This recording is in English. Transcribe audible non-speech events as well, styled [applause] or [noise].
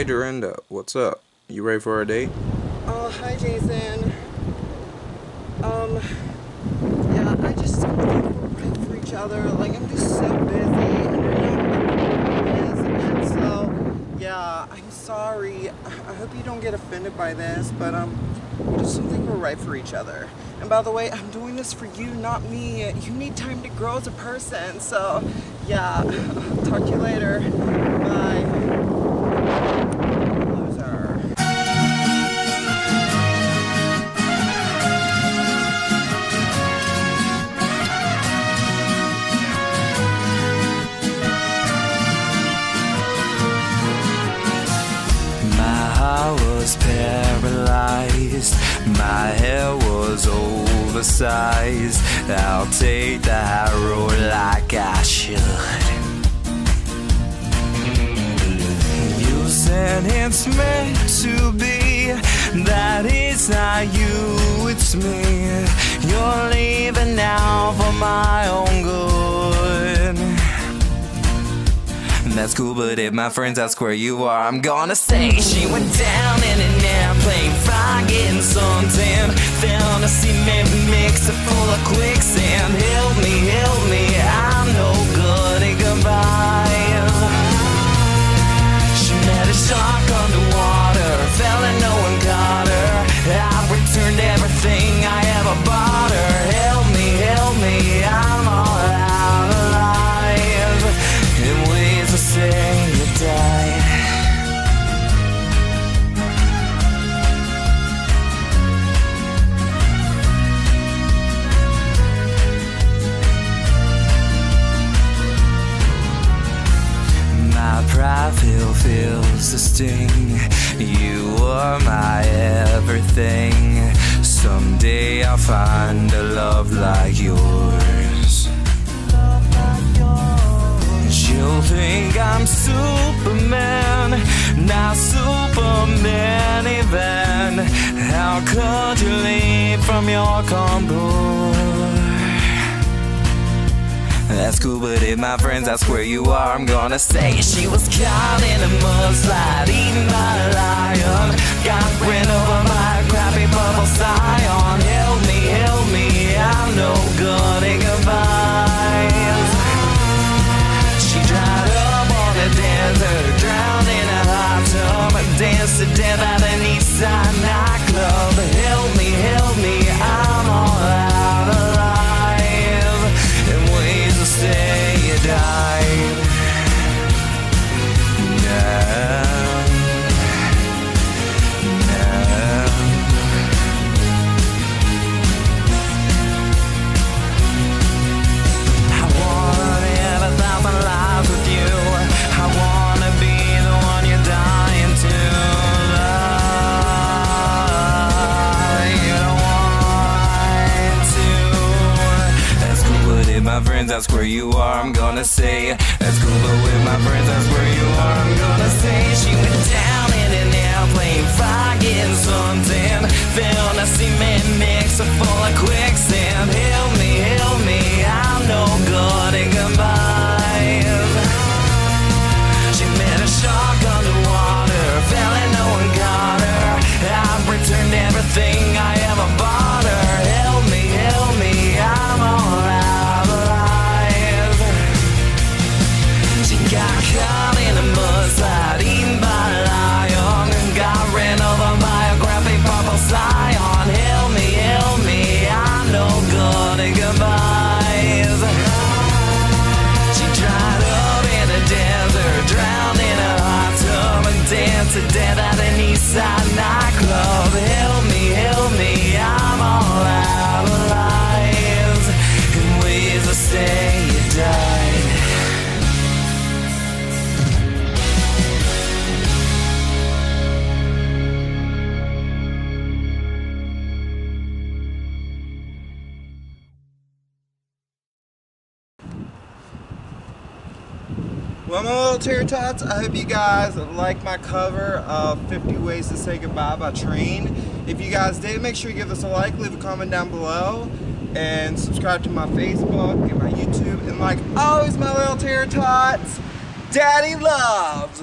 Hey Dorinda, what's up? You ready for a date? Oh, hi Jason. Um, yeah, I just think we're right for each other. Like, I'm just so busy, and so, yeah, I'm sorry. I hope you don't get offended by this, but, um, I just don't think we're right for each other. And by the way, I'm doing this for you, not me. You need time to grow as a person, so, yeah, [laughs] talk to you later. Bye. Was paralyzed. My hair was oversized. I'll take the high road like I should. Said it's meant to be. That it's not you, it's me. You're leaving now for my own good. That's cool, but if my friends ask where you are, I'm gonna say she went down in an airplane, getting suntan. Fantasy mixer full of quicksand. Feels the sting. You are my everything. Someday I'll find a love like yours. She'll think I'm Superman, not Superman even. How could you leave from your comfort? That's cool, but if my friends ask where you are, I'm gonna say she was caught in a mudslide, eaten by a lion. Got rid of my crappy bubble scion. Help me, help me, I'm no good friends ask where you are, I'm gonna say. That's cool, but if my friends ask where you are, I'm gonna say. She went down in an airplane, fire getting suntan. Fantasy man mixer full and danced to death at an east side nightclub. Help Well, my little tater tots, I hope you guys like my cover of 50 Ways to Say Goodbye by Train. If you guys did, make sure you give us a like, leave a comment down below, and subscribe to my Facebook and my YouTube. And like always, my little tater tots, Daddy loves.